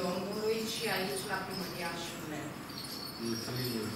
Domnului și aici la primăria și. Mulțumim!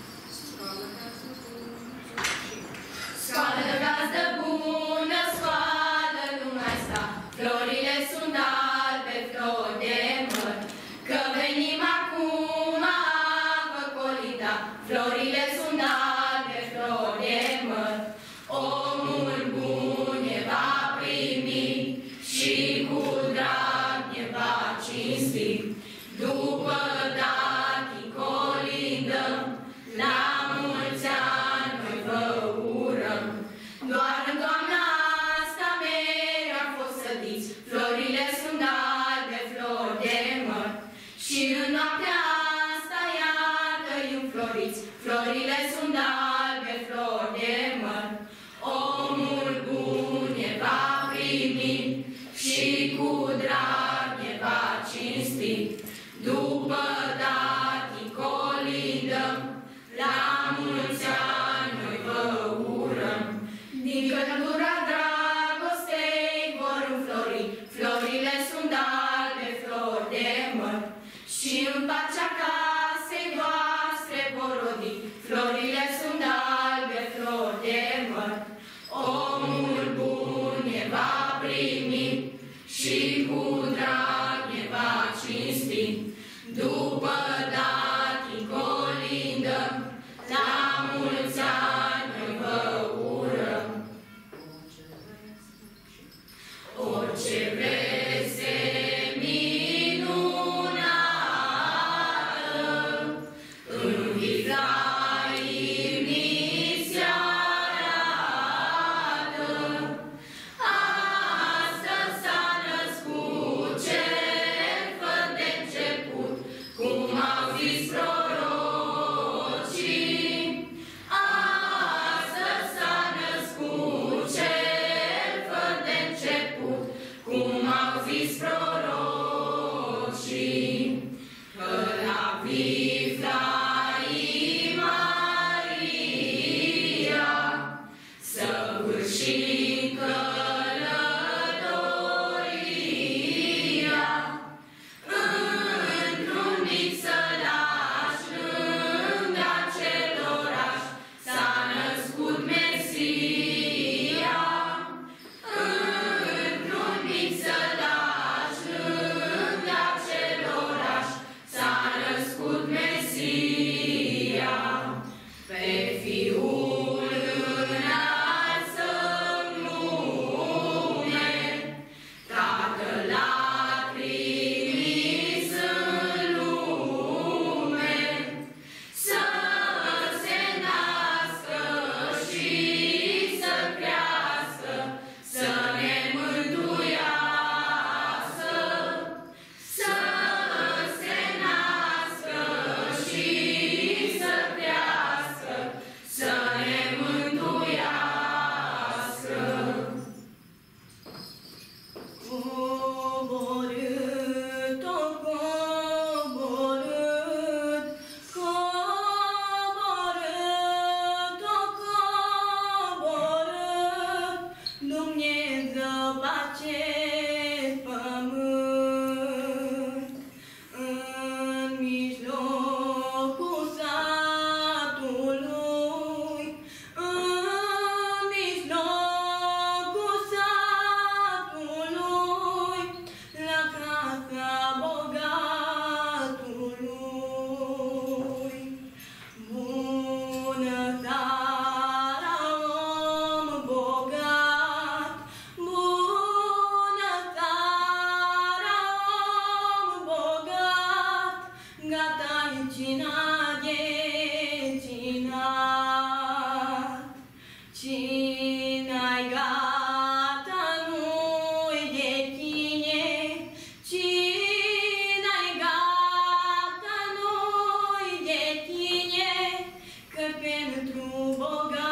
Zis prorok. pace верит Бога.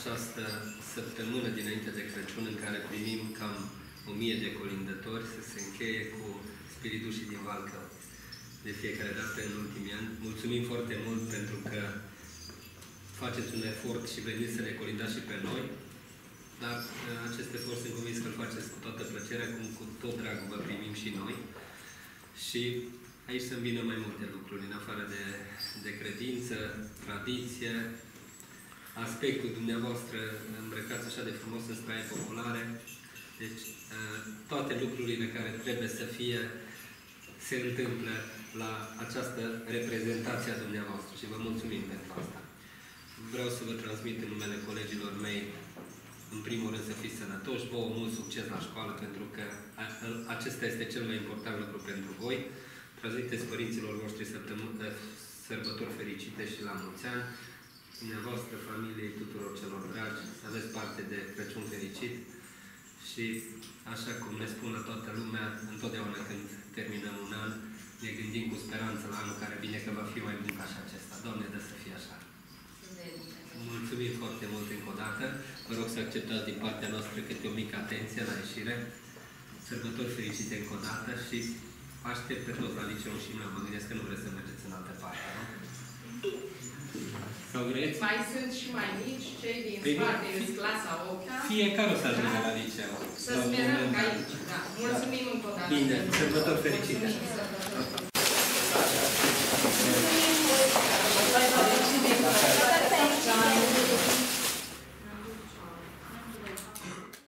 această săptămână dinainte de Crăciun, în care primim cam o mie de colindători, să se încheie cu spiritușii din Valcă de fiecare dată în ultimii ani. Mulțumim foarte mult pentru că faceți un efort și veniți să ne colindați și pe noi, dar uh, acest efort sunt convins că îl faceți cu toată plăcerea, cum cu tot dragul vă primim și noi. Și aici se îmbină mai multe lucruri, în afară de, de credință, tradiție, aspectul dumneavoastră îmbrăcați așa de frumos în straie populare. Deci, uh, toate lucrurile care trebuie să fie se întâmplă la această reprezentație a dumneavoastră și vă mulțumim pentru asta. Vreau să vă transmit în numele colegilor mei, în primul rând să fiți sănătoși, vouă mult succes la școală, pentru că a- a- acesta este cel mai important lucru pentru voi. Transmiteți părinților voștri săptămâ- eh, sărbători fericite și la mulți ani, dumneavoastră, familiei, tuturor celor dragi, să aveți parte de Crăciun fericit și, așa cum ne spune toată lumea, întotdeauna când terminăm un an, ne gândim cu speranță la anul care vine că va fi mai bun ca și acesta. Doamne, dă să fie așa. Să vedem. Mulțumim foarte mult încă o dată. Vă rog să acceptați din partea noastră câte o mică atenție la ieșire. Sărbători fericite încă o dată și aștept pe toți la liceu și mă mă gândesc că nu vreți să mergeți în altă parte, nu? Sau vreți? Mai sunt și mai mici, cei din Păi nu, spate, fi- din clasa 8 Fiecare o să ajungă la liceu. Să la un sperăm moment că dat. aici, da. Mulțumim încă o dată. Bine, sărbători fericite. Mulțumim, sărbători fericite.